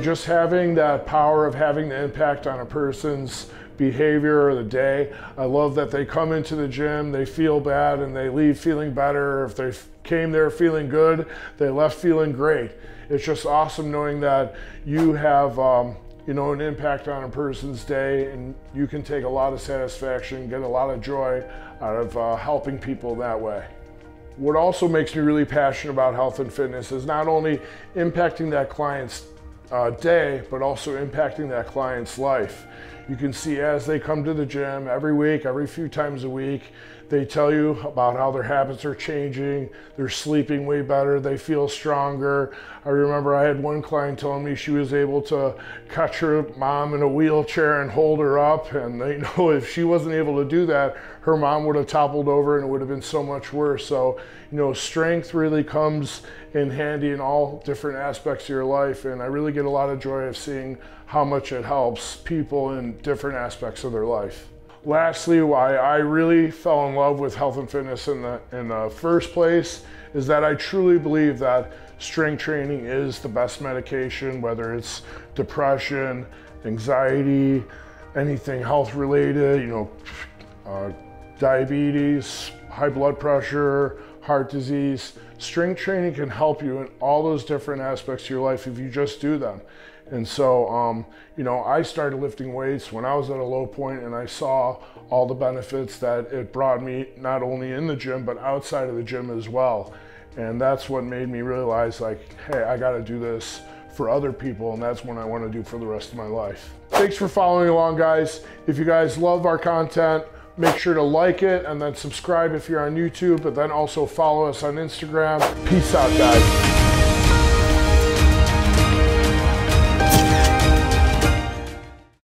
just having that power of having the impact on a person's behavior or the day. I love that they come into the gym, they feel bad, and they leave feeling better. If they came there feeling good, they left feeling great. It's just awesome knowing that you have. Um, you know, an impact on a person's day, and you can take a lot of satisfaction, get a lot of joy out of uh, helping people that way. What also makes me really passionate about health and fitness is not only impacting that client's uh, day, but also impacting that client's life. You can see as they come to the gym every week, every few times a week, they tell you about how their habits are changing, they're sleeping way better, they feel stronger. I remember I had one client telling me she was able to catch her mom in a wheelchair and hold her up. And they know if she wasn't able to do that, her mom would have toppled over and it would have been so much worse. So, you know, strength really comes in handy in all different aspects of your life. And I really get a lot of joy of seeing how much it helps people in different aspects of their life. Lastly, why I really fell in love with health and fitness in the, in the first place is that I truly believe that strength training is the best medication, whether it's depression, anxiety, anything health related, you know, uh, diabetes, high blood pressure, heart disease. Strength training can help you in all those different aspects of your life if you just do them. And so, um, you know, I started lifting weights when I was at a low point and I saw all the benefits that it brought me, not only in the gym, but outside of the gym as well. And that's what made me realize like, hey, I gotta do this for other people and that's what I wanna do for the rest of my life. Thanks for following along guys. If you guys love our content, make sure to like it and then subscribe if you're on YouTube, but then also follow us on Instagram. Peace out guys.